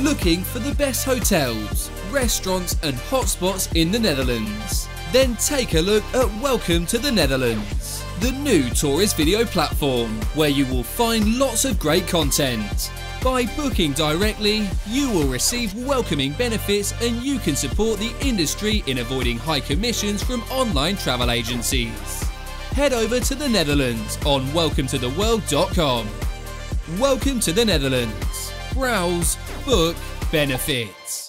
Looking for the best hotels, restaurants, and hotspots in the Netherlands? Then take a look at Welcome to the Netherlands, the new tourist video platform where you will find lots of great content. By booking directly, you will receive welcoming benefits and you can support the industry in avoiding high commissions from online travel agencies. Head over to the Netherlands on welcometotheworld.com. Welcome to the Netherlands. Browse, book, benefits.